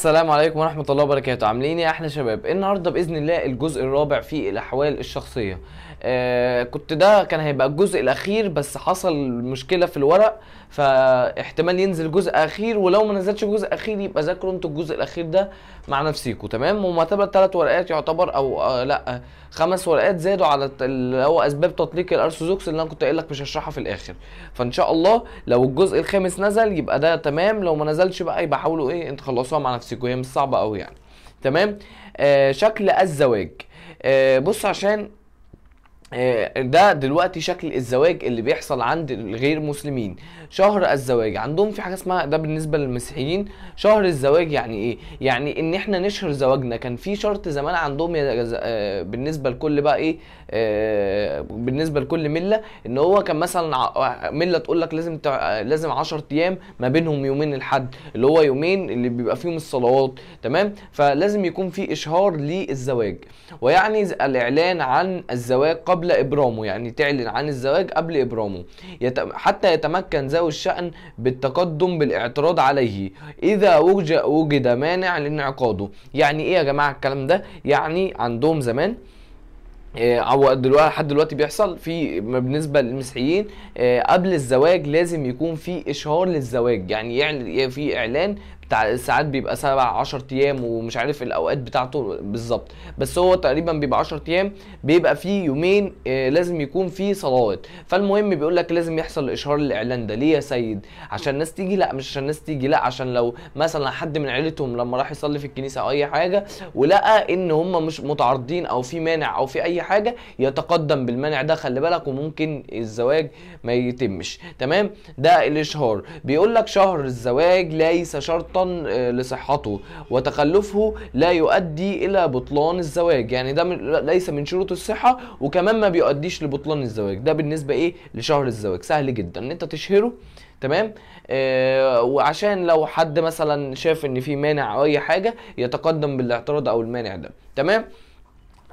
السلام عليكم ورحمة الله وبركاته. عاملين إيه أحلى شباب؟ النهاردة بإذن الله الجزء الرابع في الأحوال الشخصية. آه كنت ده كان هيبقى الجزء الأخير بس حصل مشكلة في الورق فاحتمال ينزل جزء أخير ولو ما نزلش جزء أخير يبقى ذاكروا أنتوا الجزء الأخير ده مع نفسيكم تمام؟ هما تلات تلات ورقات يعتبر أو آه لأ خمس ورقات زادوا على اللي هو أسباب تطليق الأرثوذكس اللي أنا كنت قايل لك مش هشرحها في الآخر. فإن شاء الله لو الجزء الخامس نزل يبقى ده تمام لو ما نزلش بقى يبقى حاولوا إيه أنتوا تخلصوها مع نفسكم هي مش صعبة قوي يعني. تمام؟ آه شكل الزواج. آه بص عشان ده دلوقتي شكل الزواج اللي بيحصل عند الغير مسلمين. شهر الزواج عندهم في حاجة اسمها ده بالنسبة للمسيحيين شهر الزواج يعني إيه؟ يعني إن إحنا نشهر زواجنا. كان في شرط زمان عندهم آه، بالنسبة لكل بقى إيه؟ آه، بالنسبة لكل ملة إن هو كان مثلا ملة تقول لك لازم لازم 10 أيام ما بينهم يومين الحد اللي هو يومين اللي بيبقى فيهم الصلوات. تمام؟ فلازم يكون في إشهار للزواج. ويعني الإعلان عن الزواج قبل إبرامه يعني تعلن عن الزواج قبل إبرامه. يت... حتى يتمكن ذوي الشأن بالتقدم بالإعتراض عليه. إذا وجد وجد مانع لانعقاده. يعني إيه يا جماعة الكلام ده؟ يعني عندهم زمان آه، أو دلوقتي لحد دلوقتي بيحصل في بالنسبة للمسيحيين آه، قبل الزواج لازم يكون في إشهار للزواج. يعني يعني في إعلان ساعات بيبقى سبع 10 أيام ومش عارف الأوقات بتاعته بالظبط. بس هو تقريبا بيبقى 10 أيام بيبقى فيه يومين آه، لازم يكون فيه صلوات. فالمهم بيقول لك لازم يحصل إشهار للاعلان ده. ليه يا سيد؟ عشان الناس تيجي؟ لا مش عشان الناس تيجي لا عشان لو مثلا حد من عيلتهم لما راح يصلي في الكنيسة أو أي حاجة ولقى إن هم مش متعارضين أو في مانع أو في أي حاجة يتقدم بالمانع ده خلي بالك وممكن الزواج ما يتمش. تمام؟ ده الإشهار. بيقول لك شهر الزواج ليس شرطا آه، لصحته. وتخلفه لا يؤدي إلى بطلان الزواج. يعني ده ليس من شروط الصحة وكمان ما بيؤديش لبطلان الزواج. ده بالنسبة إيه؟ لشهر الزواج. سهل جدا. إن أنت تشهره تمام؟ آه وعشان لو حد مثلا شاف إن في مانع أو أي حاجة يتقدم بالاعتراض أو المانع ده. تمام؟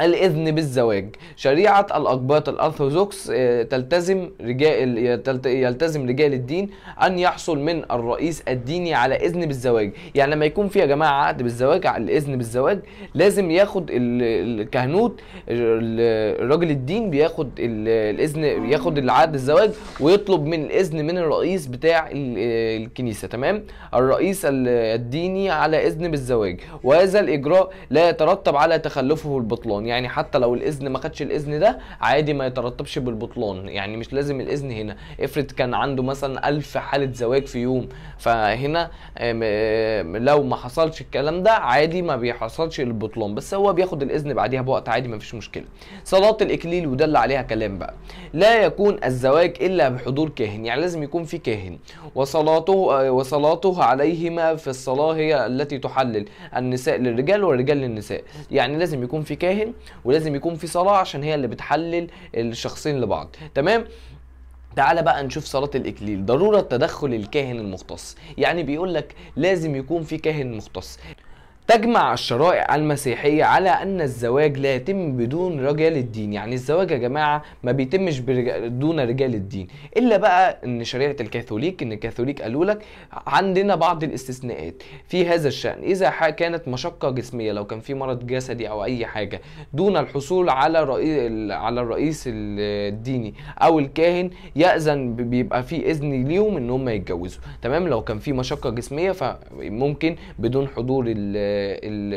الإذن بالزواج. شريعة الأقباط الأرثوذكس آه، تلتزم رجال يلتزم رجال الدين أن يحصل من الرئيس الديني على إذن بالزواج. يعني لما يكون في يا جماعة عقد بالزواج على الإذن بالزواج لازم ياخد ال- الكهنوت ال- الراجل الدين بياخد ال- الإذن ياخد العقد الزواج ويطلب من الإذن من الرئيس بتاع ال- الكنيسة تمام؟ الرئيس ال- الديني على إذن بالزواج. وهذا الإجراء لا يترتب على تخلفه البطلان يعني حتى لو الإذن ما خدش الإذن ده عادي ما يترتبش بالبطلان يعني مش لازم الإذن هنا. افرض كان عنده مثلا ألف حالة زواج في يوم. فهنا لو ما حصلش الكلام ده عادي ما بيحصلش البطلان بس هو بياخد الإذن بعديها بوقت عادي ما فيش مشكلة. صلاة الإكليل وده اللي عليها كلام بقى. لا يكون الزواج إلا بحضور كاهن. يعني لازم يكون في كاهن. وصلاته آه، وصلاته عليهما في الصلاة هي التي تحلل النساء للرجال والرجال للنساء. يعني لازم يكون في كاهن ولازم يكون في صلاة عشان هي اللي بتحلل الشخصين لبعض. تمام؟ تعالى بقى نشوف صلاة الإكليل. ضرورة تدخل الكاهن المختص. يعني بيقول لك لازم يكون في كاهن مختص. تجمع الشرائع المسيحية على أن الزواج لا يتم بدون رجال الدين. يعني الزواج يا جماعة ما بيتمش دون رجال الدين. إلا بقى أن شريعة الكاثوليك أن الكاثوليك قالوا لك عندنا بعض الاستثناءات في هذا الشأن. إذا كانت مشقة جسمية لو كان في مرض جسدي أو أي حاجة دون الحصول على على الرئيس الديني أو الكاهن يأذن بيبقى في إذن ليهم إن هم يتجوزوا. تمام؟ لو كان في مشقة جسمية فممكن بدون حضور ال-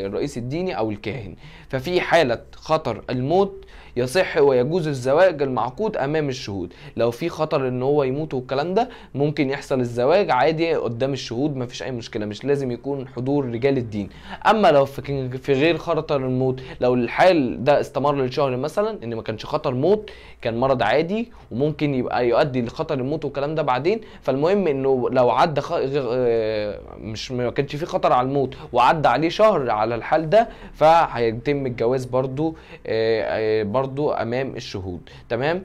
الرئيس الديني أو الكاهن. ففي حالة خطر الموت يصح ويجوز الزواج المعقود أمام الشهود. لو في خطر إن هو يموت والكلام ده ممكن يحصل الزواج عادي قدام الشهود مفيش أي مشكلة مش لازم يكون حضور رجال الدين. أما لو في غير خطر الموت لو الحال ده استمر لشهر مثلا إن ما كانش خطر موت كان مرض عادي وممكن يبقى يؤدي لخطر الموت والكلام ده بعدين فالمهم إنه لو عدى خ... آه، مش ما كانش في خطر على الموت وعدى عليه شهر على الحال ده فهيتم الجواز برضو آه، آه، برضو أمام الشهود تمام؟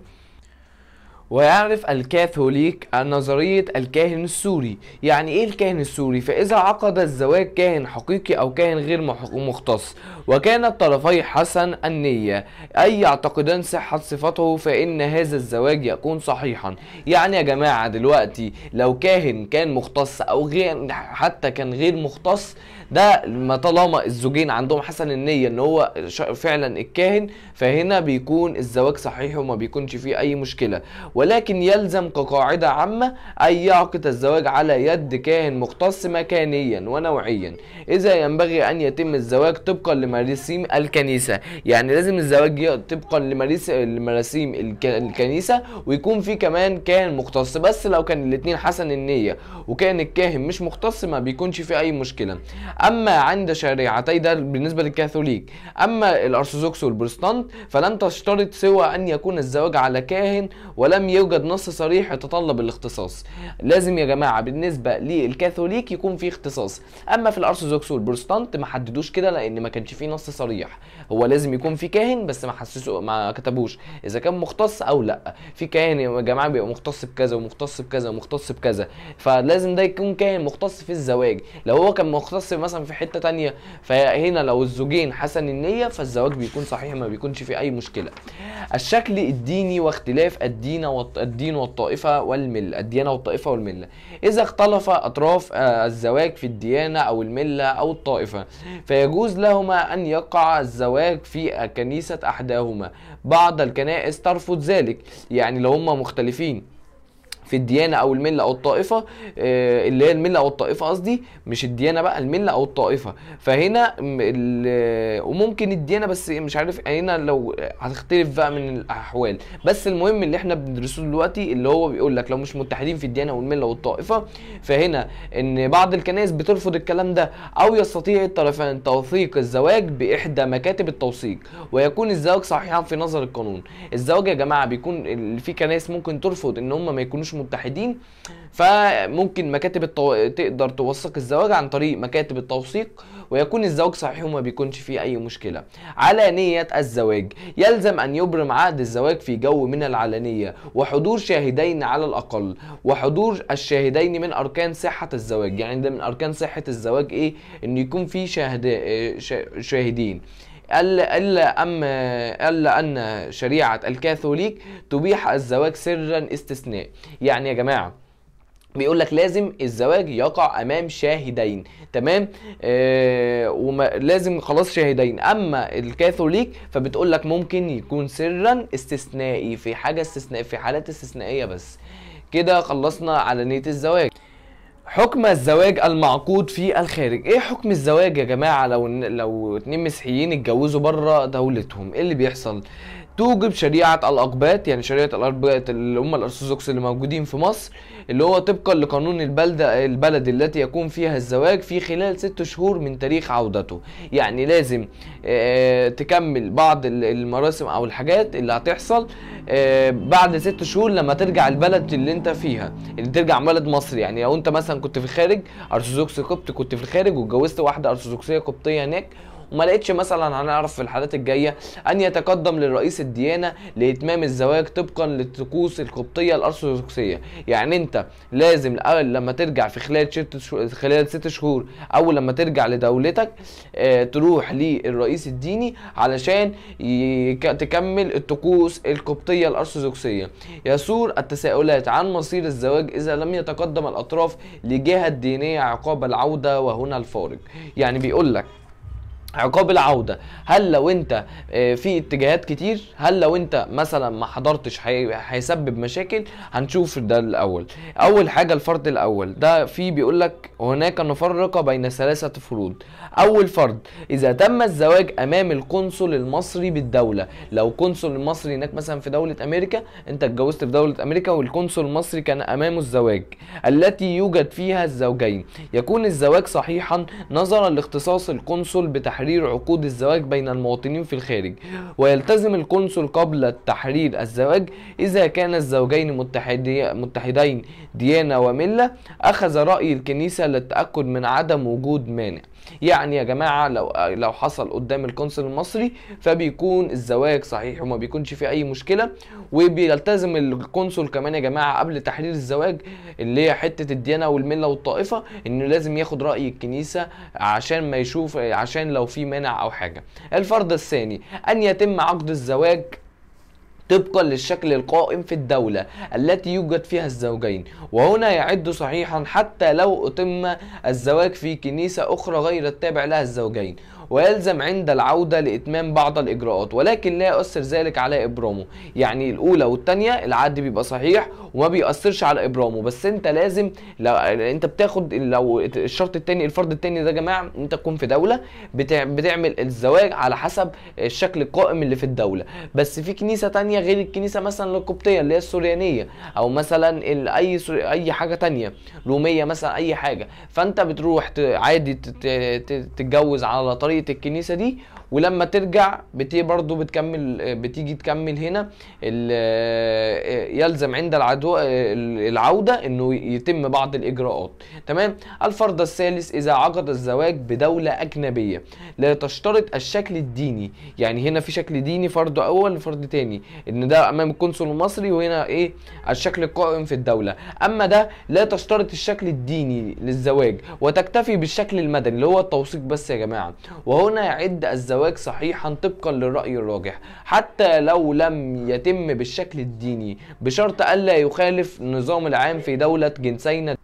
ويعرف الكاثوليك نظرية الكاهن السوري. يعني إيه الكاهن السوري؟ فإذا عقد الزواج كاهن حقيقي أو كاهن غير مختص. وكان الطرفي حسن النية. أي يعتقدان صحة صفته فإن هذا الزواج يكون صحيحا. يعني يا جماعة دلوقتي لو كاهن كان مختص أو غير حتى كان غير مختص ده ما طالما الزوجين عندهم حسن النية إن هو فعلا الكاهن فهنا بيكون الزواج صحيح وما بيكونش فيه أي مشكلة. ولكن يلزم كقاعدة عامة أن يعقد الزواج على يد كاهن مختص مكانيا ونوعيا. إذا ينبغي أن يتم الزواج طبقا لمراسيم الكنيسة. يعني لازم الزواج طبقا لمراسيم الك- الكنيسة ويكون في كمان كاهن مختص. بس لو كان الاتنين حسن النية وكان الكاهن مش مختص ما بيكونش في أي مشكلة. أما عند شريعتي ده بالنسبة للكاثوليك أما الأرثوذكس والبروتستانت فلن تشترط سوى أن يكون الزواج على كاهن ولم يوجد نص صريح يتطلب الاختصاص. لازم يا جماعة بالنسبة للكاثوليك يكون في اختصاص. أما في الأرثوذكس والبروتستانت ما حددوش كده لأن ما كانش فيه نص صريح. هو لازم يكون في كاهن بس ما حسسوا ما كتبوش إذا كان مختص أو لأ. في كاهن يا جماعة بيبقى مختص بكذا ومختص بكذا ومختص بكذا. فلازم ده يكون كاهن مختص في الزواج. لو هو كان مختص مثلا في حتة تانية فهنا لو الزوجين حسن النية فالزواج بيكون صحيح ما بيكونش فيه أي مشكلة. الشكل الديني واختلاف الدين والط... الدين والطائفة والملة الديانة والطائفة والملة. إذا اختلف أطراف آه، الزواج في الديانة أو الملة أو الطائفة فيجوز لهما أن يقع الزواج في كنيسة أحداهما. بعض الكنائس ترفض ذلك يعني لو هما مختلفين. في الديانة أو الملة أو الطائفة آه، اللي هي الملة أو الطائفة قصدي مش الديانة بقى الملة أو الطائفة. فهنا وممكن الديانة بس مش عارف هنا لو هتختلف بقى من الأحوال. بس المهم اللي إحنا بندرسه دلوقتي اللي هو بيقول لك لو مش متحدين في الديانة والمله والطائفه فهنا إن بعض الكنائس بترفض الكلام ده أو يستطيع الطرفان توثيق الزواج بإحدى مكاتب التوثيق ويكون الزواج صحيحا في نظر القانون. الزواج يا جماعة بيكون في كنائس ممكن ترفض إن هم ما يكونوش متحدين فممكن مكاتب التو... تقدر توثق الزواج عن طريق مكاتب التوثيق ويكون الزواج صحيح وما بيكونش فيه أي مشكلة. علانيه الزواج يلزم أن يبرم عقد الزواج في جو من العلانيه وحضور شاهدين على الأقل وحضور الشاهدين من أركان صحة الزواج. يعني ده من أركان صحة الزواج إيه؟ إن يكون في شاهد شا- شاهدين. الا ام إلا أن شريعة الكاثوليك تبيح الزواج سرا استثناء. يعني يا جماعة بيقول لك لازم الزواج يقع أمام شاهدين تمام؟ آه وما لازم خلاص شاهدين. أما الكاثوليك فبتقول لك ممكن يكون سرا استثنائي في حاجة استثنائيه في حالات استثنائية بس. كده خلصنا على نيه الزواج. حكم الزواج المعقود في الخارج. إيه حكم الزواج يا جماعة لو لو اتنين مسيحيين اتجوزوا بره دولتهم؟ إيه اللي بيحصل؟ توجب شريعة الأقباط يعني شريعة الأقباط اللي هم الأرثوذكس اللي موجودين في مصر اللي هو طبقا لقانون البلدة البلد التي يكون فيها الزواج في خلال ست شهور من تاريخ عودته. يعني لازم آه، تكمل بعض ال- المراسم أو الحاجات اللي هتحصل آه، بعد ست شهور لما ترجع البلد اللي انت فيها اللي ترجع بلد مصر. يعني لو انت مثلا كنت في الخارج أرثوذكس قبطي كنت في الخارج واتجوزت واحدة أرثوذكسية قبطية هناك وما لقيتش مثلا هنعرف في الحالات الجاية أن يتقدم للرئيس الديانة لإتمام الزواج طبقا للطقوس القبطية الأرثوذكسية. يعني أنت لازم لما ترجع في خلال ست شهور خلال ست شهور أول لما ترجع لدولتك آه، تروح للرئيس الديني علشان تكمل الطقوس القبطية الأرثوذكسية. يثور التساؤلات عن مصير الزواج إذا لم يتقدم الأطراف لجهة دينية عقاب العودة وهنا الفارق. يعني بيقول لك عقاب العودة. هل لو انت آه، في اتجاهات كتير هل لو انت مثلا ما حضرتش هي- هيسبب مشاكل هنشوف ده الأول. أول حاجة الفرض الأول ده في بيقول لك هناك نفرق بين ثلاثة فروض. أول فرض إذا تم الزواج أمام القنصل المصري بالدولة. لو قنصل المصري هناك مثلا في دولة أمريكا انت اتجوزت في دولة أمريكا والقنصل المصري كان أمامه الزواج. التي يوجد فيها الزوجين. يكون الزواج صحيحا نظرا لاختصاص القنصل بتحرير عقود الزواج بين المواطنين في الخارج ويلتزم القنصل قبل تحرير الزواج إذا كان الزوجين متحدي متحدين ديانة وملة. أخذ رأي الكنيسة للتأكد من عدم وجود مانع. يعني يا جماعة لو لو حصل قدام القنصل المصري فبيكون الزواج صحيح وما بيكونش فيه أي مشكلة. وبيلتزم القنصل كمان يا جماعة قبل تحرير الزواج اللي هي حتة الديانة والملة والطائفة إنه لازم ياخد رأي الكنيسة عشان ما يشوف عشان لو في مانع أو حاجة. الفرض الثاني أن يتم عقد الزواج طبقا للشكل القائم في الدولة التي يوجد فيها الزوجين. وهنا يعد صحيحا حتى لو أتم الزواج في كنيسة أخرى غير التابع لها الزوجين. ويلزم عند العودة لإتمام بعض الإجراءات ولكن لا يؤثر ذلك على إبرامه يعني الأولى والثانية العد بيبقى صحيح وما بيأثرش على إبرامه بس أنت لازم لو أنت بتاخد لو الشرط الثاني الفرض الثاني ده يا جماعة أنت تكون في دولة بتع... بتعمل الزواج على حسب الشكل القائم اللي في الدولة بس في كنيسة تانية غير الكنيسة مثلا القبطية اللي هي السوريانية أو مثلا. أي. أي حاجة تانية رومية مثلا أي حاجة فأنت بتروح. عادي. تتجوز على طريقة الكنيسة دي ولما ترجع بتي برضو بتكمل بتيجي تكمل هنا يلزم عند العدو العودة إنه يتم بعض الإجراءات. تمام؟ الفرض الثالث إذا عقد الزواج بدولة أجنبية. لا تشترط الشكل الديني. يعني هنا في شكل ديني فرض أول وفرض تاني. إن ده أمام القنصل المصري وهنا إيه؟ الشكل القائم في الدولة. أما ده لا تشترط الشكل الديني للزواج. وتكتفي بالشكل المدني اللي هو التوثيق بس يا جماعة. وهنا يعد الزواج الزواج صحيحا طبقا للرأي الراجح حتى لو لم يتم بالشكل الديني بشرط ألا يخالف النظام العام في دولة جنسين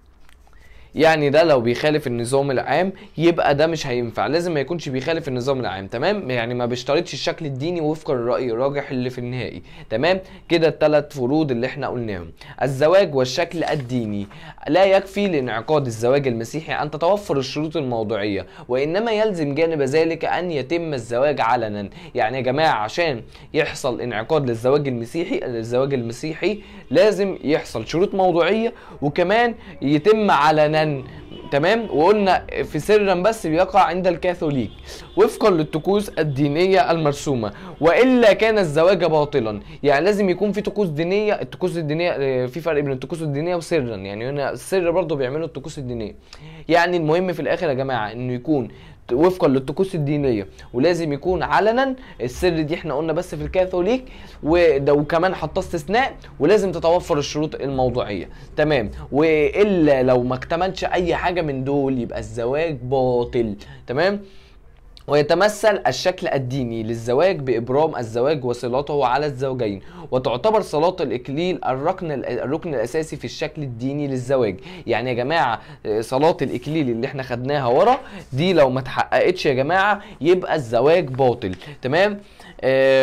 يعني ده لو بيخالف النظام العام يبقى ده مش هينفع. لازم ما يكونش بيخالف النظام العام تمام؟ يعني ما بيشترطش الشكل الديني وفقا للراي الراجح اللي في النهائي تمام؟ كده الثلاث فروض اللي إحنا قلناهم. الزواج والشكل الديني. لا يكفي لانعقاد الزواج المسيحي أن تتوفر الشروط الموضوعية وإنما يلزم جانب ذلك أن يتم الزواج علنا. يعني يا جماعة عشان يحصل انعقاد للزواج المسيحي الزواج المسيحي لازم يحصل شروط موضوعية وكمان يتم علنا تمام؟ وقلنا في سرا بس بيقع عند الكاثوليك. وفقا للطقوس الدينية المرسومة. وإلا كان الزواج باطلا. يعني لازم يكون في طقوس دينية الطقوس الدينية في فرق بين الطقوس الدينية وسرا. يعني هنا السر برضه بيعملوا الطقوس الدينية. يعني المهم في الآخر يا جماعة إنه يكون وفقا للطقوس الدينية. ولازم يكون علنا السر دي إحنا قلنا بس في الكاثوليك وده وكمان حط استثناء ولازم تتوفر الشروط الموضوعية. تمام. وإلا لو ما اكتملش أي حاجة من دول يبقى الزواج باطل. تمام. ويتمثل الشكل الديني للزواج بإبرام الزواج وصلاته على الزوجين. وتعتبر صلاة الإكليل الركن الركن الأساسي في الشكل الديني للزواج. يعني يا جماعة صلاة الإكليل اللي إحنا خدناها ورا دي لو ما اتحققتش يا جماعة يبقى الزواج باطل. تمام؟ آه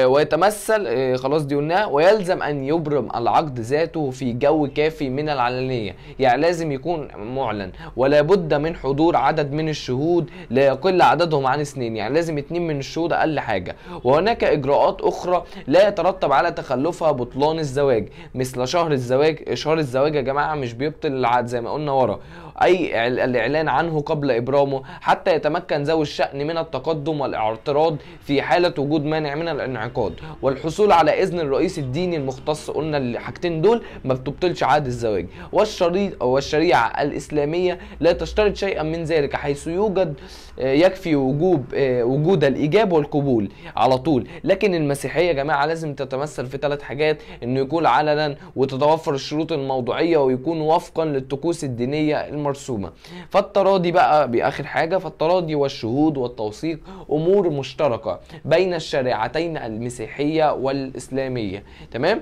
ويتمثل آه خلاص دي قلناها ويلزم أن يبرم العقد ذاته في جو كافي من العلنية. يعني لازم يكون معلن ولا بد من حضور عدد من الشهود لا يقل عددهم عن اثنين. يعني لازم اتنين من الشهود أقل حاجة. وهناك إجراءات أخرى لا يترتب على تخلفها بطلان الزواج مثل شهر الزواج شهر الزواج يا جماعة مش بيبطل العقد زي ما قلنا ورا. أي الإعلان عنه قبل إبرامه حتى يتمكن ذوي الشأن من التقدم والإعتراض في حالة وجود مانع من الانعقاد. والحصول على إذن الرئيس الديني المختص قلنا الحاجتين دول ما بتبطلش عقد الزواج. والشريط والشريعة الإسلامية لا تشترط شيئا من ذلك حيث يوجد يكفي وجوب وجود الايجاب والقبول على طول. لكن المسيحية يا جماعة لازم تتمثل في ثلاث حاجات إنه يكون علنا وتتوفر الشروط الموضوعية ويكون وفقا للطقوس الدينية المرسومة. فالتراضي بقى بآخر حاجة فالتراضي والشهود والتوثيق أمور مشتركة بين الشريعتين المسيحية والإسلامية. تمام؟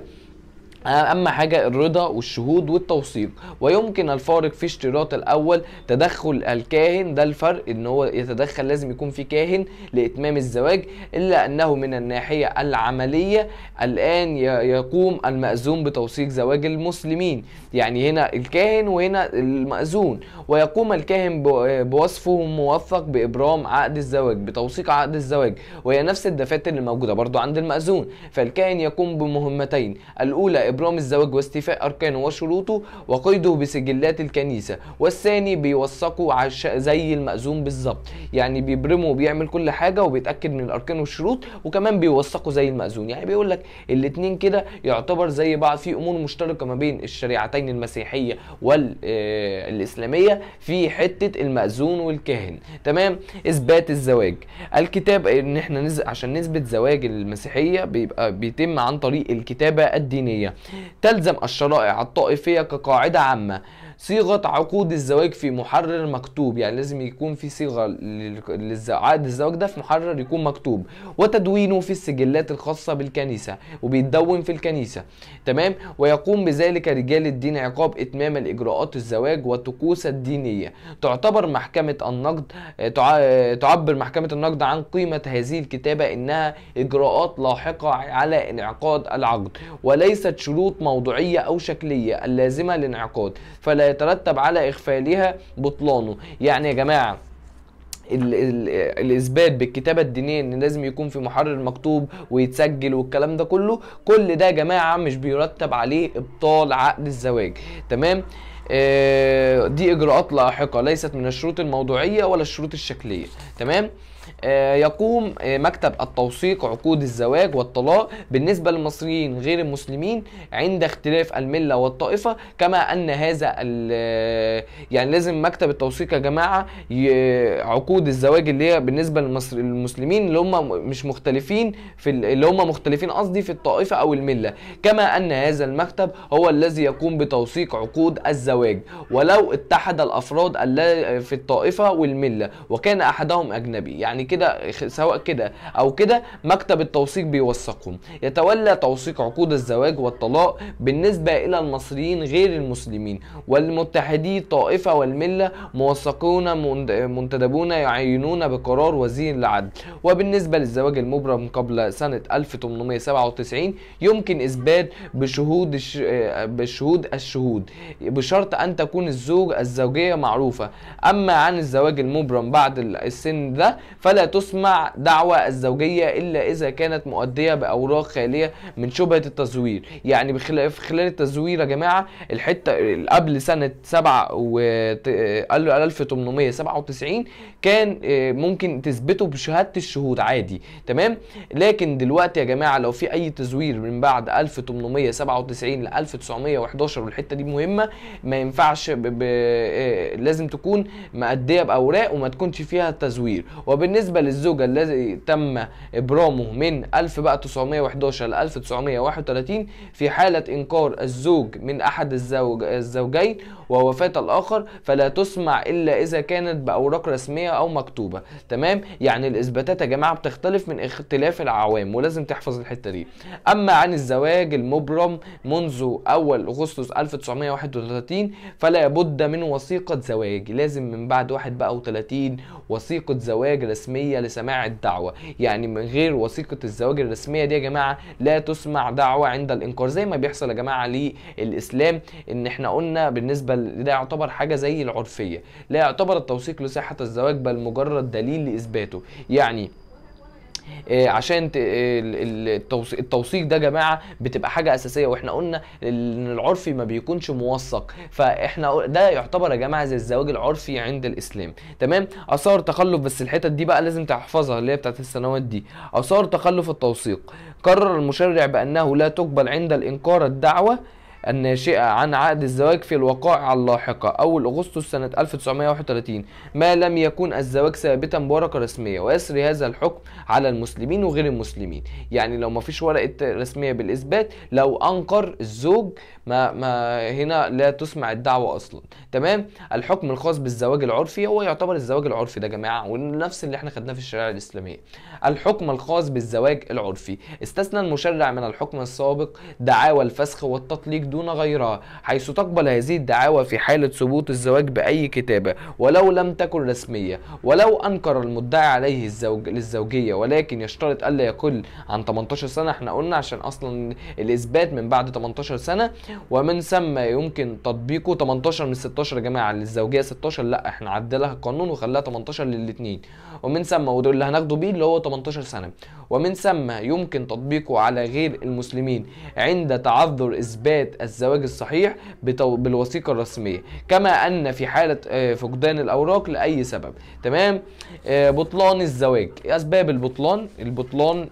اما حاجة الرضا والشهود والتوثيق ويمكن الفارق في اشتراط الأول تدخل الكاهن ده الفرق إن هو يتدخل لازم يكون في كاهن لإتمام الزواج إلا أنه من الناحية العملية الآن يقوم المأذون بتوثيق زواج المسلمين. يعني هنا الكاهن وهنا المأذون. ويقوم الكاهن بوصفه موثق بإبرام عقد الزواج بتوثيق عقد الزواج. وهي نفس الدفاتر اللي موجودة برضو عند المأذون. فالكاهن يقوم بمهمتين. الأولى ابرام الزواج واستيفاء اركانه وشروطه وقيده بسجلات الكنيسة والثاني بيوثقه. زي المأذون بالظبط. يعني بيبرمه وبيعمل كل حاجة وبيتأكد من الأركان والشروط وكمان بيوثقه زي المأذون. يعني بيقول لك الاثنين كده يعتبر زي بعض في أمور مشتركة ما بين الشريعتين المسيحية والاسلاميه في حتة المأذون والكاهن. تمام؟ إثبات الزواج. الكتاب إن إحنا نز... عشان نثبت زواج المسيحية بيبقى بيتم عن طريق الكتابة الدينية. تلزم الشرائع الطائفية كقاعدة عامة. صيغة عقود الزواج في محرر مكتوب يعني لازم يكون في صيغة لل- للز- عقد الزواج ده في محرر يكون مكتوب. وتدوينه في السجلات الخاصة بالكنيسة وبيتدون في الكنيسة. تمام؟ ويقوم بذلك رجال الدين عقاب إتمام الإجراءات الزواج والطقوس الدينية. تعتبر محكمة النقد آه، آه، تعبر محكمة النقد عن قيمة هذه الكتابة إنها إجراءات لاحقة على انعقاد العقد وليست شروط موضوعية أو شكلية اللازمة للانعقاد. فلا يترتب على إغفالها بطلانه. يعني يا جماعة ال ال الإثبات بالكتابة الدينية إن لازم يكون في محرر مكتوب ويتسجل والكلام ده كله كل ده يا جماعة مش بيرتب عليه إبطال عقد الزواج. تمام؟ آه، دي إجراءات لاحقة ليست من الشروط الموضوعية ولا الشروط الشكلية. تمام؟ يقوم آه، مكتب التوثيق عقود الزواج والطلاق بالنسبة للمصريين غير المسلمين عند اختلاف الملة والطائفة كما أن هذا ال- يعني لازم مكتب التوثيق يا جماعة عقود الزواج اللي هي بالنسبة للمسلمين اللي هم مش مختلفين في ال- اللي هم مختلفين قصدي في الطائفة أو الملة. كما أن هذا المكتب هو الذي يقوم بتوثيق عقود الزواج ولو اتحد الأفراد في الطائفة والملة وكان أحدهم أجنبي. يعني كده سواء كده أو كده مكتب التوثيق بيوثقهم. يتولى توثيق عقود الزواج والطلاق بالنسبة إلى المصريين غير المسلمين. والمتحدي الطائفة والملة موثقون من- منتدبون يعينون بقرار وزير العدل. وبالنسبة للزواج المبرم قبل سنة 1897 يمكن إثبات بشهود الش... بشهود الشهود. بشرط أن تكون الزوج الزوجية معروفة. أما عن الزواج المبرم بعد ال- السن ده فلا تسمع دعوى الزوجية إلا إذا كانت مؤدية بأوراق خالية من شبهة التزوير. يعني بخلاف في خلال التزوير يا جماعة الحتة قبل سنة 7 و 1897 كان آه، ممكن تثبته بشهادة الشهود عادي. تمام؟ لكن دلوقتي يا جماعة لو في أي تزوير من بعد 1897 ل 1911 والحتة دي مهمة. ما ينفعش ب... ب... آه، لازم تكون مأدية بأوراق وما تكونش فيها تزوير. وبالنسبة للزوجة الذي تم إبرامه من 1911 ل 1931 في حالة إنكار الزوج من أحد الزوج الزوجين ووفاة الآخر فلا تسمع إلا إذا كانت بأوراق رسمية أو مكتوبة. تمام؟ يعني الإثباتات يا جماعة بتختلف من اختلاف العوام ولازم تحفظ الحتة دي. أما عن الزواج المبرم منذ أول أغسطس 1931 فلا بد من وثيقة زواج. لازم من بعد 31 وثيقة زواج رسمية لسماع الدعوة. يعني من غير وثيقة الزواج الرسمية دي يا جماعة لا تسمع دعوة عند الإنكار. زي ما بيحصل يا جماعة للإسلام إن إحنا قلنا بالنسبة ده يعتبر حاجة زي العرفية. لا يعتبر التوثيق لصحة الزواج بل مجرد دليل لإثباته. يعني عشان ال- ال- التوث- التوثيق ده يا جماعة بتبقى حاجة أساسية وإحنا قلنا إن العرفي ما بيكونش موثق. فإحنا ده يعتبر يا جماعة زي الزواج العرفي عند الإسلام. تمام؟ آثار تخلف بس الحتت دي بقى لازم تحفظها اللي هي بتاعت السنوات دي. آثار تخلف التوثيق. قرر المشرع بأنه لا تقبل عند الإنكار الدعوة الناشئة عن عقد الزواج في الوقائع اللاحقة. أول أغسطس سنة 1931 ما لم يكن الزواج ثابتا بورقة رسمية. ويسري هذا الحكم على المسلمين وغير المسلمين. يعني لو ما فيش ورقة رسمية بالإثبات لو أنكر الزوج ما, ما هنا لا تسمع الدعوة أصلا. تمام؟ الحكم الخاص بالزواج العرفي هو يعتبر الزواج العرفي ده يا جماعة ونفس اللي إحنا خدناه في الشريعة الإسلامية. الحكم الخاص بالزواج العرفي. استثنى المشرع من الحكم السابق دعاوى الفسخ والتطليق دون غيرها حيث تقبل هذه الدعاوى في حالة ثبوت الزواج بأي كتابة ولو لم تكن رسمية. ولو أنكر المدعي عليه الزوج للزوجية ولكن يشترط ألا يقل عن 18 سنة. إحنا قلنا عشان أصلا الإثبات من بعد 18 سنة ومن ثم يمكن تطبيقه 18 من 16 يا جماعة. للزوجية 16 لا إحنا عدلها القانون وخلاها 18 للاتنين. ومن ثم وده اللي هناخده بيه اللي هو 18 سنة. ومن ثم يمكن تطبيقه على غير المسلمين عند تعذر إثبات الزواج الصحيح. بالوثيقة الرسمية. كما أن في حالة آه، فقدان الأوراق لأي سبب. تمام؟ آه، بطلان الزواج. أسباب البطلان؟ البطلان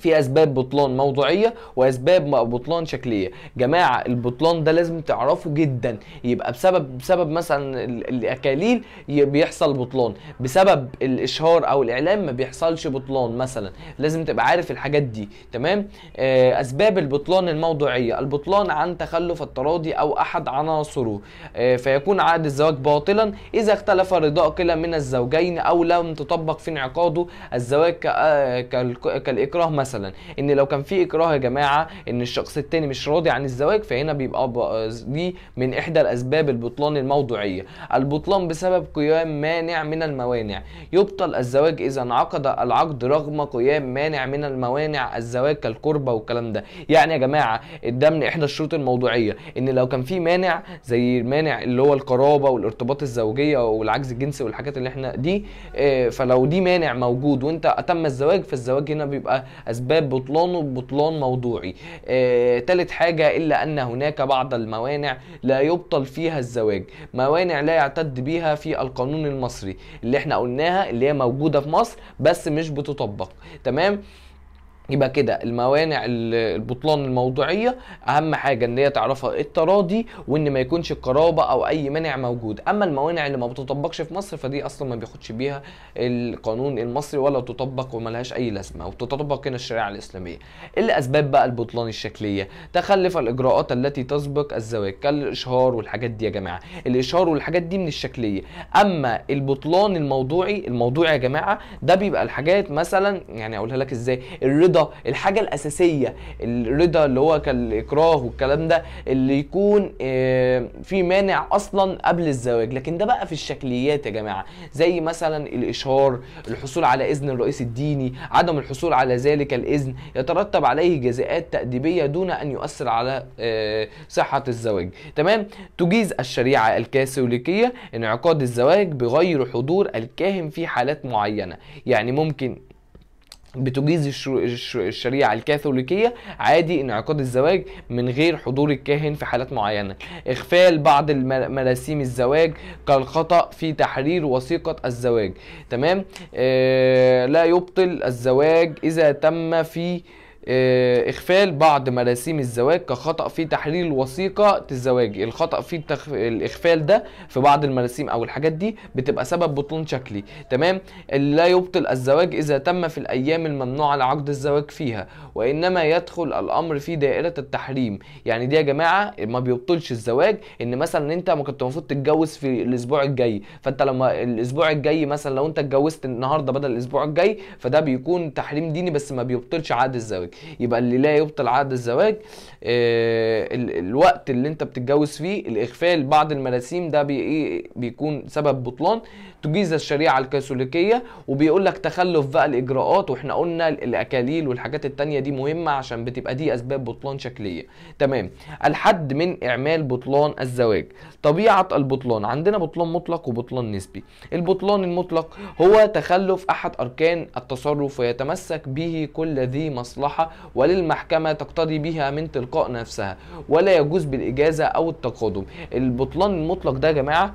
في أسباب بطلان موضوعية وأسباب بطلان شكلية. جماعة البطلان ده لازم تعرفه جدا. يبقى بسبب بسبب مثلا ال- الأكاليل بيحصل بطلان. بسبب الإشهار أو الإعلام ما بيحصلش بطلان مثلا. لازم تبقى عارف الحاجات دي. تمام؟ آه، أسباب البطلان الموضوعية. البطلان عن تخلف التراضي أو أحد عناصره. آه، فيكون عقد الزواج باطلا إذا اختلف رضاء كلا من الزوجين أو لم تطبق في انعقاده. الزواج آه، كالإكراه مثلا. إن لو كان في إكراه يا جماعة إن الشخص التاني مش راضي عن الزواج فهنا بيبقى دي من إحدى الأسباب البطلان الموضوعية. البطلان بسبب قيام مانع من الموانع. يبطل الزواج إذا انعقد العقد رغم قيام مانع من الموانع الزواج كالقربة والكلام ده. يعني يا جماعة ده من إحدى الشروط الموضوعية. إن لو كان في مانع زي المانع اللي هو القرابة والارتباط الزوجية والعجز الجنسي والحاجات اللي إحنا دي آه، فلو دي مانع موجود وأنت أتم الزواج فالزواج هنا بيبقى أسباب بطلانه بطلان موضوعي. آه، تالت حاجة إلا أن هناك بعض الموانع لا يبطل فيها الزواج. موانع لا يعتد بيها في القانون المصري. اللي إحنا قلناها اللي هي موجودة في مصر بس مش بتطبق. تمام؟ يبقى كده الموانع ال- البطلان الموضوعية أهم حاجة إن هي تعرفها التراضي وإن ما يكونش القرابه أو أي مانع موجود. أما الموانع اللي ما بتطبقش في مصر فدي أصلا ما بياخدش بيها القانون المصري ولا تطبق وملهاش أي لازمة وتطبق هنا الشريعة الإسلامية. الأسباب بقى البطلان الشكلية. تخلف الإجراءات التي تسبق الزواج كالإشهار والحاجات دي يا جماعة. الإشهار والحاجات دي من الشكلية. أما البطلان الموضوعي الموضوعي يا جماعة ده بيبقى الحاجات مثلا يعني أقولها لك إزاي الرضا الحاجة الأساسية الرضا اللي هو كالإكراه والكلام ده اللي يكون آه، في مانع أصلا قبل الزواج. لكن ده بقى في الشكليات يا جماعة. زي مثلا الإشهار الحصول على إذن الرئيس الديني عدم الحصول على ذلك الإذن يترتب عليه جزاءات تأديبية دون أن يؤثر على آه، صحة الزواج. تمام؟ تجيز الشريعة الكاثوليكية انعقاد الزواج بغير حضور الكاهن في حالات معينة. يعني ممكن بتجيز الشر- الش- الشريعة الكاثوليكية عادي انعقاد الزواج من غير حضور الكاهن في حالات معينة. إغفال بعض مراسيم الزواج كالخطأ في تحرير وثيقة الزواج. تمام؟ آه لا يبطل الزواج إذا تم في آه، إخفال بعض مراسيم الزواج كخطأ في تحرير وثيقه الزواج الخطأ في التخ... الإخفال ده في بعض المراسيم أو الحاجات دي بتبقى سبب بطلان شكلي. تمام؟ لا يبطل الزواج إذا تم في الأيام الممنوع لعقد الزواج فيها وإنما يدخل الأمر في دائرة التحريم. يعني دي يا جماعة ما بيبطلش الزواج إن مثلا أنت ما كنت المفروض تتجوز في الأسبوع الجاي. فأنت لما الأسبوع الجاي مثلا لو أنت اتجوزت النهارده بدل الأسبوع الجاي فده بيكون تحريم ديني بس ما بيبطلش عقد الزواج. يبقى اللي لا يبطل عقد الزواج آه، ال- الوقت اللي انت بتتجوز فيه الإغفال بعض المراسيم ده بي إيه بيكون سبب بطلان. تجيز الشريعة الكاثوليكية وبيقول لك تخلف بقى الإجراءات وإحنا قلنا الأكاليل والحاجات التانية دي مهمة عشان بتبقى دي أسباب بطلان شكلية. تمام. الحد من إعمال بطلان الزواج. طبيعة البطلان. عندنا بطلان مطلق وبطلان نسبي. البطلان المطلق هو تخلف أحد أركان التصرف ويتمسك به كل ذي مصلحة وللمحكمة تقتضي بها من تلقاء نفسها ولا يجوز بالإجازة أو التقادم. البطلان المطلق ده يا جماعة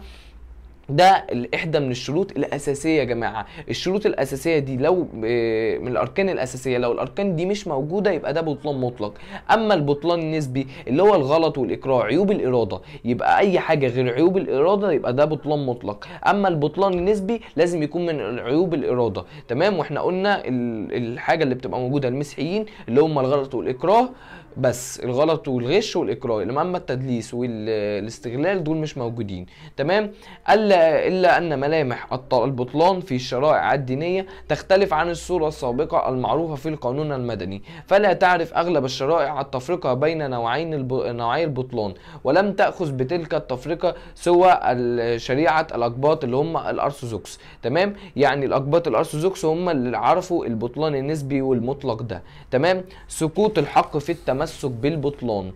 ده احدى من الشروط الأساسية يا جماعة. الشروط الأساسية دي لو آه، من الأركان الأساسية لو الأركان دي مش موجودة يبقى ده بطلان مطلق. أما البطلان النسبي اللي هو الغلط والإكراه عيوب الإرادة يبقى أي حاجة غير عيوب الإرادة يبقى ده بطلان مطلق. أما البطلان النسبي لازم يكون من عيوب الإرادة. تمام؟ وإحنا قلنا ال- الحاجة اللي بتبقى موجودة المسيحيين اللي هم الغلط والإكراه بس الغلط والغش والاكراه إنما أما التدليس والاستغلال دول مش موجودين. تمام؟ الا إلا أن ملامح البطلان في الشرائع الدينية تختلف عن الصورة السابقة المعروفة في القانون المدني. فلا تعرف أغلب الشرائع التفرقة بين نوعين الب... نوعي البطلان ولم تأخذ بتلك التفرقة سوى شريعه الأقباط اللي هم الأرثوذكس. تمام؟ يعني الأقباط الأرثوذكس هم اللي عرفوا البطلان النسبي والمطلق ده. تمام؟ سقوط الحق في التمسك بالبطلان.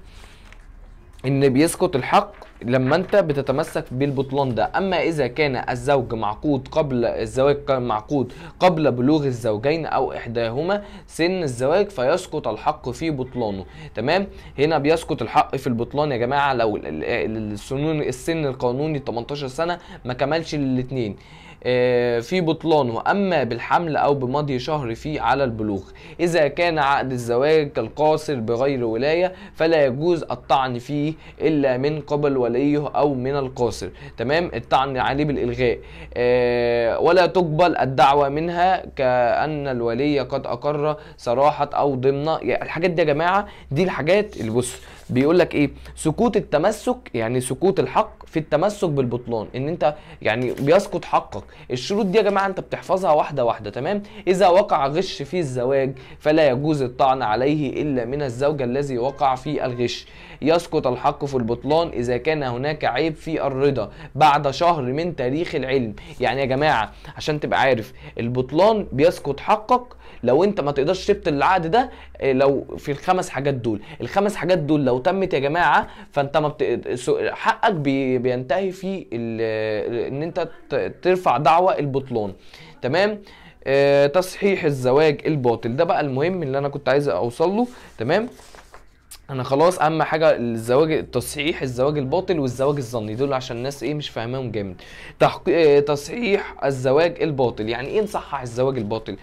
إن بيسقط الحق لما أنت بتتمسك بالبطلان ده. أما إذا كان الزوج معقود قبل الزواج معقود قبل بلوغ الزوجين أو إحداهما سن الزواج فيسقط الحق في بطلانه. تمام؟ هنا بيسقط الحق في البطلان يا جماعة لو ال- ال- السنون السن القانوني 18 سنة ما كملش الاثنين في بطلانه اما بالحمل أو بمضي شهر فيه على البلوغ. إذا كان عقد الزواج كالقاصر بغير ولاية فلا يجوز الطعن فيه إلا من قبل وليه أو من القاصر. تمام؟ الطعن عليه بالإلغاء. آه، ولا تقبل الدعوة منها كأن الولي قد أقر صراحة أو ضمن. يعني الحاجات دي يا جماعة دي الحاجات اللي بص بيقول لك إيه؟ سكوت التمسك يعني سكوت الحق في التمسك بالبطلان. إن أنت يعني بيسقط حقك. الشروط دي يا جماعة أنت بتحفظها واحدة واحدة تمام؟ إذا وقع غش في الزواج فلا يجوز الطعن عليه إلا من الزوج الذي وقع في الغش. يسقط الحق في البطلان إذا كان هناك عيب في الرضا بعد شهر من تاريخ العلم. يعني يا جماعة عشان تبقى عارف البطلان بيسقط حقك لو أنت ما تقدرش تبطل العقد ده آه، لو في الخمس حاجات دول. الخمس حاجات دول لو تمت يا جماعة فانت ما بت... حقك بي... بينتهي في ال... ان انت ترفع دعوى البطلان تمام؟ آه تصحيح الزواج الباطل. ده بقى المهم اللي أنا كنت عايز أوصل له. تمام؟ أنا خلاص أهم حاجة الزواج تصحيح الزواج الباطل والزواج الظني. دول عشان الناس إيه مش فاهماهم جامد. تحقيق آه، تصحيح الزواج الباطل. يعني إيه نصحح الزواج الباطل؟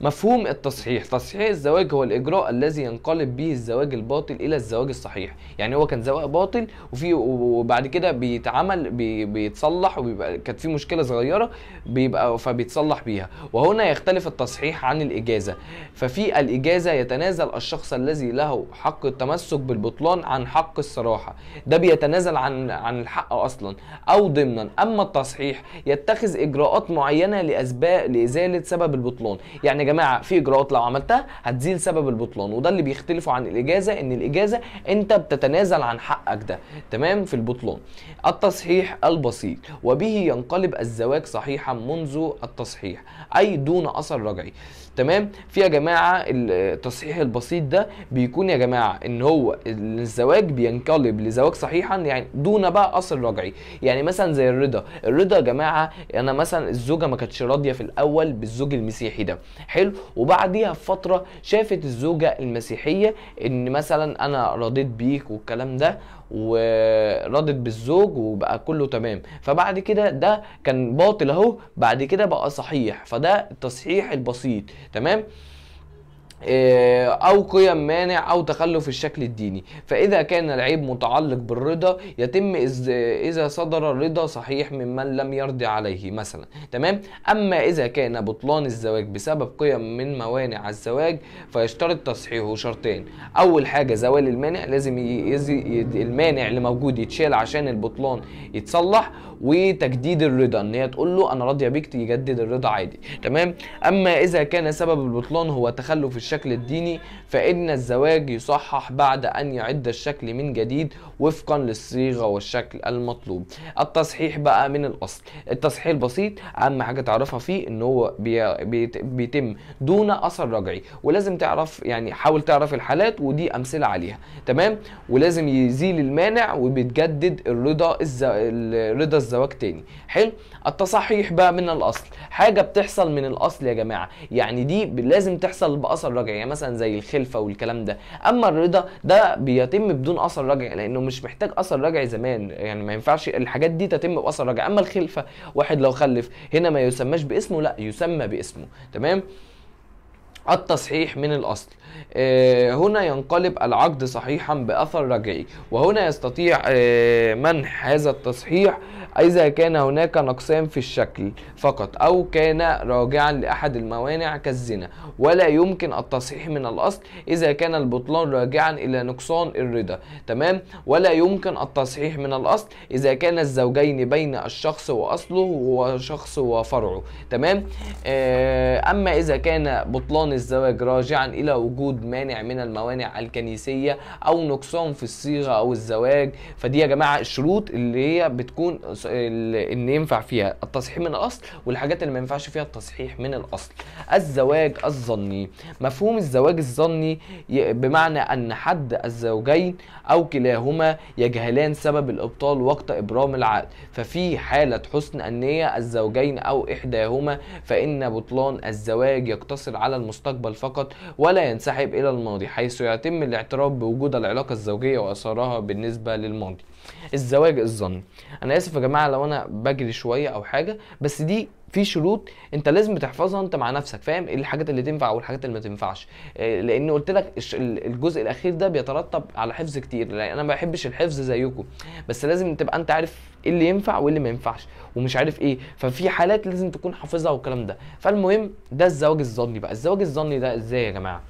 مفهوم التصحيح. تصحيح الزواج هو الإجراء الذي ينقلب به الزواج الباطل إلى الزواج الصحيح. يعني هو كان زواج باطل وفي وبعد كده بيتعمل بي بيتصلح وبيبقى كانت في مشكلة صغيرة بيبقى فبيتصلح بيها. وهنا يختلف التصحيح عن الإجازة. ففي الإجازة يتنازل الشخص الذي له حق التمسك بالبطلان عن حق الصراحة. ده بيتنازل عن عن الحق أصلا أو ضمنا. أما التصحيح يتخذ إجراءات معينة لأسباب لإزالة سبب البطلان. يعني جماعة في إجراءات لو عملتها هتزيل سبب البطلان وده اللي بيختلفوا عن الإجازة إن الإجازة أنت بتتنازل عن حقك ده تمام في البطلان. التصحيح البسيط وبه ينقلب الزواج صحيحا منذ التصحيح أي دون أثر رجعي. تمام؟ في يا جماعة التصحيح البسيط ده بيكون يا جماعة إن هو الزواج بينقلب لزواج صحيحا يعني دون بقى أثر رجعي. يعني مثلا زي الرضا. الرضا يا جماعة أنا مثلا الزوجة ما كانتش راضية في الأول بالزوج المسيحي ده. حلو. وبعديها بفترة شافت الزوجة المسيحية إن مثلا أنا رضيت بيك والكلام ده ورضت بالزوج وبقى كله تمام. فبعد كده ده كان باطل أهو بعد كده بقى صحيح. فده التصحيح البسيط تمام؟ أو قيم مانع أو تخلف الشكل الديني. فإذا كان العيب متعلق بالرضا يتم إذا صدر الرضا صحيح ممن لم يرضي عليه مثلا. تمام؟ أما إذا كان بطلان الزواج بسبب قيم من موانع الزواج فيشترط تصحيحه شرطين. أول حاجة زوال المانع لازم المانع اللي موجود يتشال عشان البطلان يتصلح. وتجديد الرضا إن هي تقول له أنا راضية بيك يجدد الرضا عادي. تمام؟ أما إذا كان سبب البطلان هو تخلف الشكل الديني فإن الزواج يصحح بعد أن يعد الشكل من جديد وفقا للصيغة والشكل المطلوب. التصحيح بقى من الأصل. التصحيح البسيط أهم حاجة تعرفها فيه إن هو بي بيت- بيتم دون أثر رجعي. ولازم تعرف يعني حاول تعرف الحالات ودي أمثلة عليها. تمام؟ ولازم يزيل المانع وبيتجدد الرضا الز... الزواج تاني. حلو؟ التصحيح بقى من الأصل. حاجة بتحصل من الأصل يا جماعة. يعني دي لازم تحصل بأثر رجعي يعني مثلا زي الخلفة والكلام ده. أما الرضا ده بيتم بدون أثر رجعي لأنه مش محتاج أثر رجعي زمان. يعني ما ينفعش الحاجات دي تتم بأثر رجعي أما الخلفة واحد لو خلف هنا ما يسماش باسمه لا يسمى باسمه. تمام؟ التصحيح من الأصل. آه، هنا ينقلب العقد صحيحا بأثر رجعي وهنا يستطيع آه، منح هذا التصحيح إذا كان هناك نقصان في الشكل فقط أو كان راجعا لأحد الموانع كالزنا. ولا يمكن التصحيح من الأصل إذا كان البطلان راجعا إلى نقصان الرضا. تمام؟ ولا يمكن التصحيح من الأصل إذا كان الزوجين بين الشخص وأصله وشخص وفرعه. تمام؟ آه، أما إذا كان بطلان الزواج راجعا إلى وجود مانع من الموانع الكنيسية أو نقصان في الصيغة أو الزواج. فدي يا جماعة الشروط اللي هي بتكون إن ينفع فيها التصحيح من الأصل والحاجات اللي ما ينفعش فيها التصحيح من الأصل. الزواج الظني. مفهوم الزواج الظني بمعنى أن حد الزوجين أو كلاهما يجهلان سبب الإبطال وقت إبرام العقد. ففي حالة حسن النية الزوجين أو إحداهما فإن بطلان الزواج يقتصر على المستقبل فقط ولا ينسحب إلى الماضي حيث يتم الاعتراف بوجود العلاقة الزوجية وأثارها بالنسبة للماضي. الزواج الظني أنا آسف يا جماعة لو أنا بجري شوية أو حاجة بس دي في شروط انت لازم تحفظها انت مع نفسك فاهم؟ إيه الحاجات اللي تنفع والحاجات اللي ما تنفعش. آه، لأن قلت لك الجزء الأخير ده بيترتب على حفظ كتير لأن أنا ما بحبش الحفظ زيكم. بس لازم تبقى أنت عارف إيه اللي ينفع وإيه اللي ما ينفعش ومش عارف إيه. ففي حالات لازم تكون حافظها والكلام ده. فالمهم ده الزواج الظني بقى. الزواج الظني ده إزاي يا جماعة؟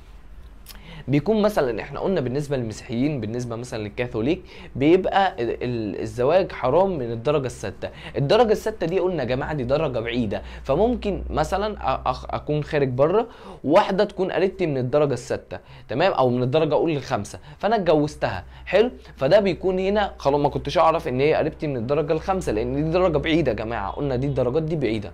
بيكون مثلا إحنا قلنا بالنسبة للمسيحيين بالنسبة مثلا للكاثوليك بيبقى ال- ال- الزواج حرام من الدرجة السادسه الدرجة السادسه دي قلنا يا جماعة دي درجة بعيدة. فممكن مثلا أكون خارج بره واحدة تكون قريبتي من الدرجة السادسه تمام؟ أو من الدرجة أقول الخامسه فأنا اتجوزتها. حلو؟ فده بيكون هنا خلاص ما كنتش أعرف إن هي قريبتي من الدرجة الخامسه لأن دي درجة بعيدة يا جماعة. قلنا دي الدرجات دي بعيدة.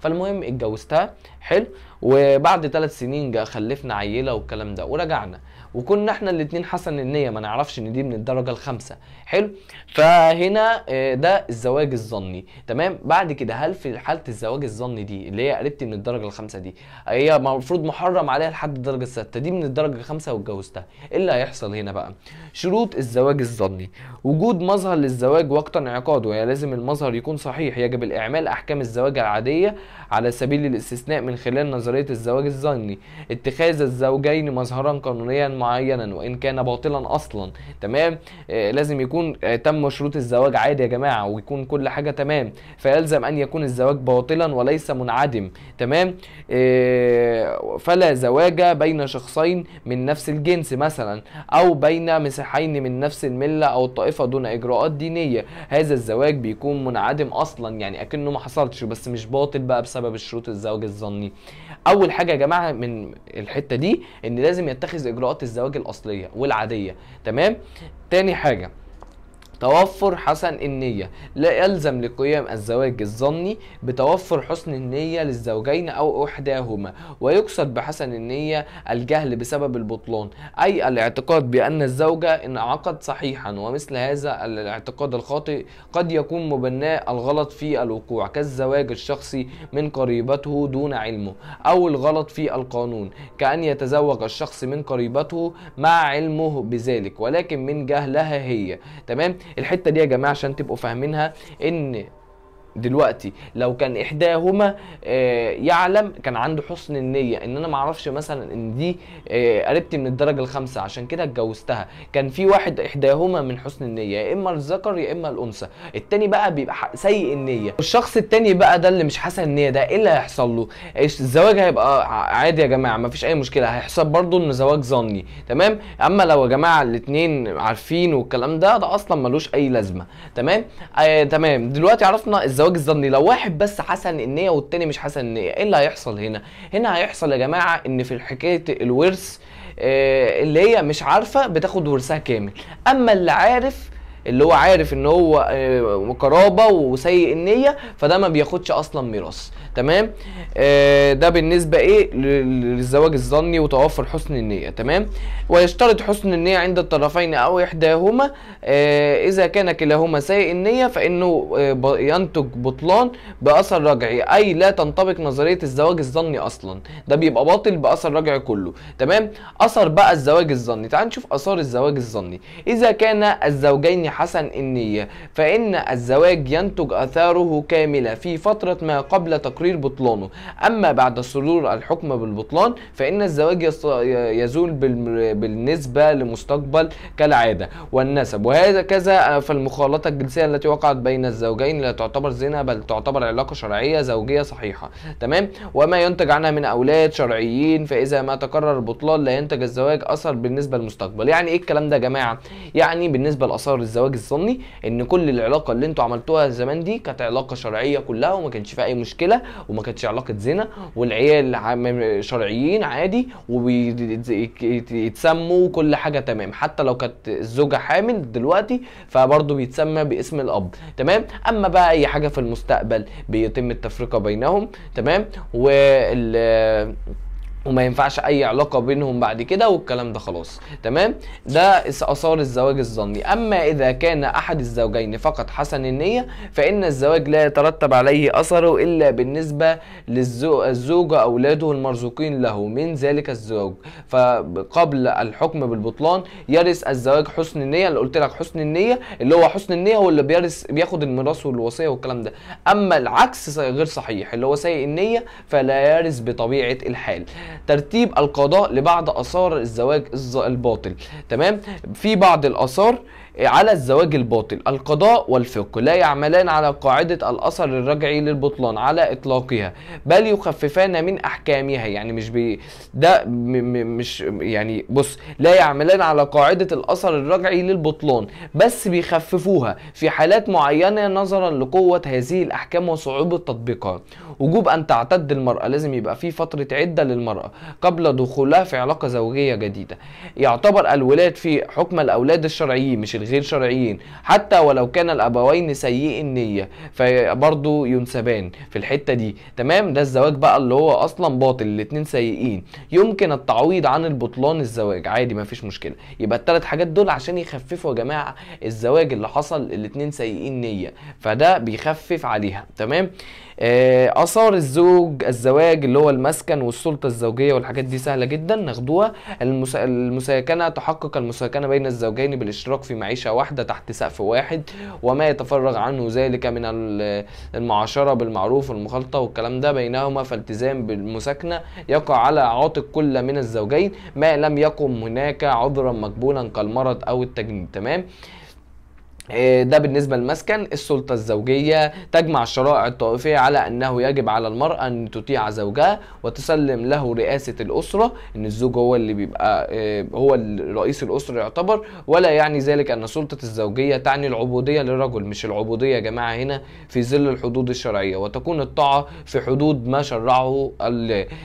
فالمهم اتجوزتها حلو. وبعد ثلاث سنين جا خلفنا عيلة والكلام ده ورجعنا. وكنا إحنا الاتنين حسن النية ما نعرفش ان دي من الدرجة الخامسة. حلو؟ فهنا آه، ده الزواج الظني. تمام؟ بعد كده هل في حالة الزواج الظني دي اللي هي قريبتي من الدرجة الخامسة دي هي المفروض محرم عليها لحد الدرجه السادسه دي من الدرجة الخامسة واتجوزتها. إيه اللي هيحصل هنا بقى؟ شروط الزواج الظني. وجود مظهر للزواج وقت انعقاده يعني لازم المظهر يكون صحيح. يجب الإعمال أحكام الزواج العادية على سبيل الاستثناء من خلال نظرية الزواج الظني. اتخاذ الزوجين مظهرا قانونيا معينا وإن كان باطلا أصلا تمام؟ آه لازم يكون آه تم شروط الزواج عادي يا جماعة ويكون كل حاجة تمام. فيلزم أن يكون الزواج باطلا وليس منعدم تمام؟ آه فلا زواج بين شخصين من نفس الجنس مثلا أو بين مسيحيين من نفس الملة أو الطائفة دون إجراءات دينية. هذا الزواج بيكون منعدم أصلا يعني أكنه ما حصلش بس مش باطل بقى بسبب الشروط الزواج الظني. أول حاجة يا جماعة من الحتة دي إن لازم يتخذ إجراءات الزواج الأصلية والعادية تمام؟ تاني حاجة توفر حسن النية لا يلزم لقيام الزواج الظني بتوفر حسن النية للزوجين أو إحداهما ويقصد بحسن النية الجهل بسبب البطلان أي الاعتقاد بأن الزوجة انعقد صحيحا ومثل هذا الاعتقاد الخاطئ قد يكون مبناه الغلط في الوقوع كالزواج الشخصي من قريبته دون علمه أو الغلط في القانون كأن يتزوج الشخص من قريبته مع علمه بذلك ولكن من جهلها هي. تمام؟ الحتة دي يا جماعة عشان تبقوا فاهمينها إن دلوقتي. لو كان إحداهما آه، يعلم كان عنده حسن النية. إن أنا ما أعرفش مثلا إن دي آه، قريبتي من الدرجة الخامسة عشان كده اتجوزتها. كان في واحد إحداهما من حسن النية يا إما الذكر يا إما الأنثى. التاني بقى بيبقى سيء النية. والشخص التاني بقى ده اللي مش حسن النية ده إيه اللي هيحصل له؟ الزواج هيبقى عادي يا جماعة ما فيش أي مشكلة. هيحصل برضه انه زواج ظني. تمام؟ أما لو يا جماعة الاتنين عارفين والكلام ده ده أصلا ملوش أي لازمة. تمام؟ آه تمام. دلوقتي عرفنا الزواج الظني. لو واحد بس حسن النية والتاني مش حسن النية إيه اللي هيحصل هنا؟ هنا هيحصل يا جماعة إن في حكاية الورث آه اللي هي مش عارفة بتاخد ورثها كامل. أما اللي عارف اللي هو عارف إن هو آه، قرابه وسيء النية فده ما بياخدش أصلا ميراث. تمام؟ آه، ده بالنسبة إيه؟ لل- للزواج الظني وتوفر حسن النية. تمام؟ ويشترط حسن النية عند الطرفين أو إحداهما. آه، إذا كان كلاهما سيء النية فإنه ينتج بطلان بأثر رجعي أي لا تنطبق نظرية الزواج الظني أصلا. ده بيبقى باطل بأثر رجعي كله. تمام؟ أثر بقى الزواج الظني. تعال نشوف آثار الزواج الظني. إذا كان الزوجين حسن النيه فإن الزواج ينتج آثاره كاملة في فترة ما قبل تقرير بطلانه. أما بعد صدور الحكم بالبطلان فإن الزواج يزول بال- بالنسبة لمستقبل كالعادة والنسب. وهذا كذا فالمخالطه الجنسية التي وقعت بين الزوجين لا تعتبر زنا بل تعتبر علاقة شرعية زوجية صحيحة. تمام؟ وما ينتج عنها من أولاد شرعيين فإذا ما تكرر البطلان لا ينتج الزواج أثر بالنسبة للمستقبل. يعني إيه الكلام ده يا جماعة؟ يعني بالنسبة لآثار الزواج الظني إن كل العلاقة اللي أنتوا عملتوها زمان دي كانت علاقة شرعية كلها وما كانش فيها أي مشكلة وما كانتش علاقة زنا والعيال شرعيين عادي وبيتسموا كل حاجة تمام. حتى لو كانت الزوجة حامل دلوقتي فبرضه بيتسمى باسم الأب تمام؟ أما بقى أي حاجة في المستقبل بيتم التفرقة بينهم تمام؟ وال وما ينفعش أي علاقة بينهم بعد كده والكلام ده خلاص. تمام؟ ده آثار الزواج الظني. أما إذا كان أحد الزوجين فقط حسن النية فإن الزواج لا يترتب عليه أثره إلا بالنسبة للزوج أولاده المرزوقين له من ذلك الزوج. فقبل الحكم بالبطلان يرث الزواج حسن النية اللي قلت لك حسن النية اللي هو حسن النية هو اللي بيرث بياخد الميراث والوصية والكلام ده. أما العكس غير صحيح اللي هو سيء النية فلا يرث بطبيعة الحال. ترتيب القضاء لبعض آثار الزواج الباطل. تمام؟ في بعض الآثار على الزواج الباطل القضاء والفقه لا يعملان على قاعدة الأثر الرجعي للبطلان على إطلاقها بل يخففان من أحكامها. يعني مش بي ده مش يعني بص لا يعملان على قاعدة الأثر الرجعي للبطلان بس بيخففوها. في حالات معينة نظرا لقوة هذه الأحكام وصعوبة تطبيقها. وجوب أن تعتد المرأة لازم يبقى في فترة عدة للمرأة قبل دخولها في علاقة زوجية جديدة. يعتبر الولاد في حكم الأولاد الشرعيين مش الغير شرعيين. حتى ولو كان الأبوين سيئي النية فبرضه ينسبان في الحتة دي. تمام؟ ده الزواج بقى اللي هو أصلا باطل الاتنين سيئين. يمكن التعويض عن البطلان الزواج عادي ما فيش مشكلة. يبقى الثلاث حاجات دول عشان يخففوا يا جماعة الزواج اللي حصل الاتنين سيئين نية فده بيخفف عليها. تمام؟ آثار الزوج الزواج اللي هو المسكن والسلطة الزوجية والحاجات دي سهلة جدا ناخدوها. المس... المساكنة تحقق المساكنة بين الزوجين بالاشتراك في معيشة واحدة تحت سقف واحد وما يتفرغ عنه ذلك من المعاشرة بالمعروف والمخالطة والكلام ده. بينهما فالتزام بالمساكنة. يقع على عاتق كل من الزوجين ما لم يقم هناك عذرا مقبولا كالمرض أو التجنيد. تمام؟ آه، ده بالنسبة للمسكن. السلطة الزوجية تجمع الشرائع الطائفية على أنه يجب على المرأة أن تطيع زوجها وتسلم له رئاسة الأسرة أن الزوج هو اللي بيبقى آه، هو رئيس الأسرة يعتبر. ولا يعني ذلك أن سلطة الزوجية تعني العبودية للرجل مش العبودية يا جماعة هنا في ظل الحدود الشرعية. وتكون الطاعة في حدود ما شرعه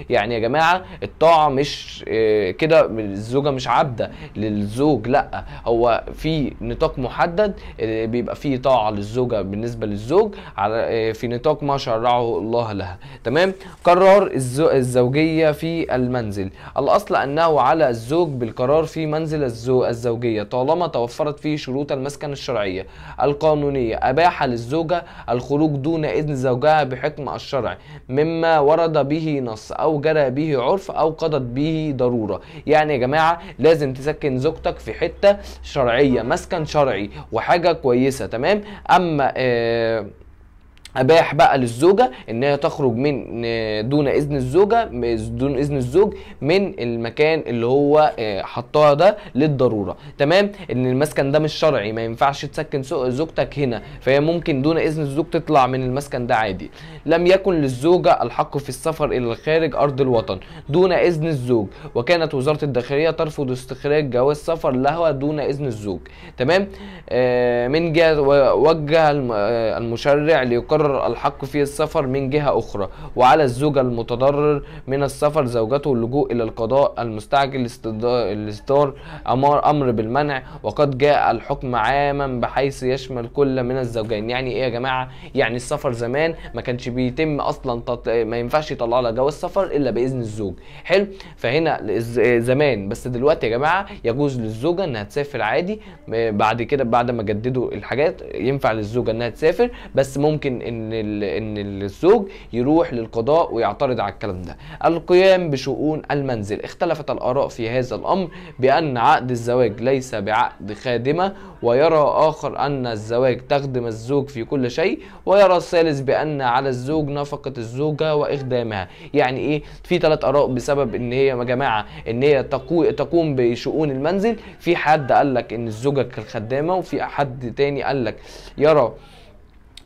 يعني يا جماعة الطاعة مش آه، كده الزوجة مش عبدة للزوج لأ هو في نطاق محدد بيبقى فيه طاعة للزوجة بالنسبة للزوج على آه، في نطاق ما شرعه الله لها. تمام؟ قرار الزوجية في المنزل. الأصل أنه على الزوج بالقرار في منزل الزوجية طالما توفرت فيه شروط المسكن الشرعية. القانونية أباح للزوجة الخروج دون إذن زوجها بحكم الشرع مما ورد به نص أو جرى به عرف أو قضت به ضرورة. يعني يا جماعة لازم تسكن زوجتك في حتة شرعية مسكن شرعي وحاجة حاجة كويسة تمام؟ أما آه أباح بقى للزوجة إن هي تخرج من دون إذن الزوجة دون إذن الزوج من المكان اللي هو آه، حطها ده للضرورة. تمام؟ إن المسكن ده مش شرعي ما ينفعش تسكن زوجتك هنا. فهي ممكن دون إذن الزوج تطلع من المسكن ده عادي. لم يكن للزوجة الحق في السفر إلى الخارج أرض الوطن دون إذن الزوج وكانت وزارة الداخلية ترفض استخراج جواز سفر لها دون إذن الزوج. تمام؟ آه من جهة وجه آه، المشرع ليقرر يقرر الحق في السفر من جهة أخرى وعلى الزوج المتضرر من السفر زوجته اللجوء إلى القضاء المستعجل لاصدار أمر بالمنع وقد جاء الحكم عاما بحيث يشمل كل من الزوجين. يعني إيه يا جماعة؟ يعني السفر زمان ما كانش بيتم أصلا تط... ما ينفعش يطلع لها جواز سفر إلا بإذن الزوج. حلو؟ فهنا زمان. بس دلوقتي يا جماعة يجوز للزوجة إنها تسافر عادي بعد كده بعد ما جددوا الحاجات ينفع للزوجة إنها تسافر بس ممكن إن إن الزوج يروح للقضاء ويعترض على الكلام ده. القيام بشؤون المنزل. اختلفت الآراء في هذا الأمر بأن عقد الزواج ليس بعقد خادمة ويرى آخر أن الزواج تخدم الزوج في كل شيء ويرى الثالث بأن على الزوج نفقة الزوجة وإخدامها. يعني إيه؟ في ثلاث آراء بسبب إن هي يا جماعة إن هي تقوم بشؤون المنزل. في حد قال لك إن الزوجة كالخدامة وفي حد تاني قال لك يرى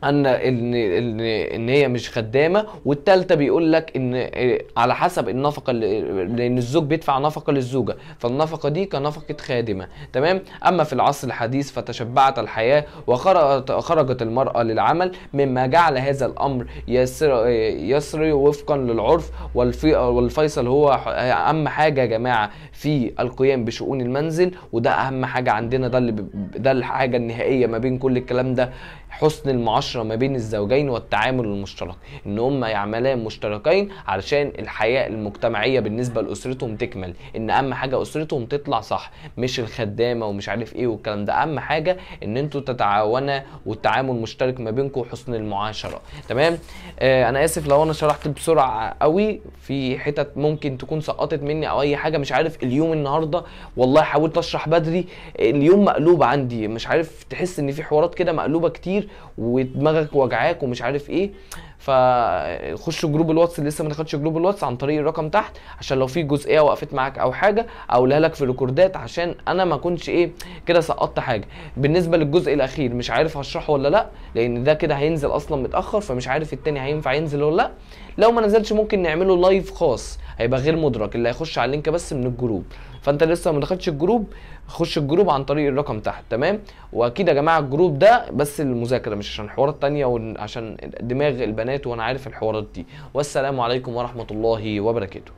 أن ان ان إن هي مش خدامة والثالثه بيقول لك إن على حسب النفقة لأن الزوج بيدفع نفقة للزوجة فالنفقة دي كنفقة خادمة تمام؟ أما في العصر الحديث فتشبعت الحياة وخرجت المرأة للعمل مما جعل هذا الأمر يسر يسري وفقا للعرف والفيصل هو أهم حاجة يا جماعة في القيام بشؤون المنزل وده أهم حاجة عندنا ده اللي ده الحاجة النهائية ما بين كل الكلام ده. حسن المعاشرة ما بين الزوجين والتعامل المشترك إن هم يعملان مشتركين علشان الحياة المجتمعية بالنسبة لأسرتهم تكمل إن أهم حاجة أسرتهم تطلع صح مش الخدامة ومش عارف إيه والكلام ده. أهم حاجة إن أنتوا تتعاونوا والتعامل مشترك ما بينكم وحسن المعاشرة. تمام؟ آه أنا آسف لو أنا شرحت بسرعة قوي في حتت ممكن تكون سقطت مني أو أي حاجة مش عارف اليوم النهارده والله حاولت أشرح بدري اليوم مقلوب عندي مش عارف تحس إن في حوارات كده مقلوبة كتير ودماغك وجعاك ومش عارف إيه. فخش جروب الواتس اللي لسه ما دخلتش جروب الواتس عن طريق الرقم تحت عشان لو في جزئية وقفت معاك أو حاجة أقولها لك في ريكوردات عشان أنا ما كنتش إيه كده سقطت حاجة. بالنسبة للجزء الأخير مش عارف هشرحه ولا لأ لأن ده كده هينزل أصلا متأخر فمش عارف التاني هينفع ينزل ولا لأ. لو ما نزلش ممكن نعمله live خاص هيبقى غير مدرج اللي هيخش على ال link بس من الجروب. فأنت لسه ما دخلتش الجروب خش الجروب عن طريق الرقم تحت تمام؟ وأكيد يا جماعة الجروب ده بس للمذاكرة مش عشان حوارات تانية وعشان دماغ البنات وأنا عارف الحوارات دي والسلام عليكم ورحمة الله وبركاته.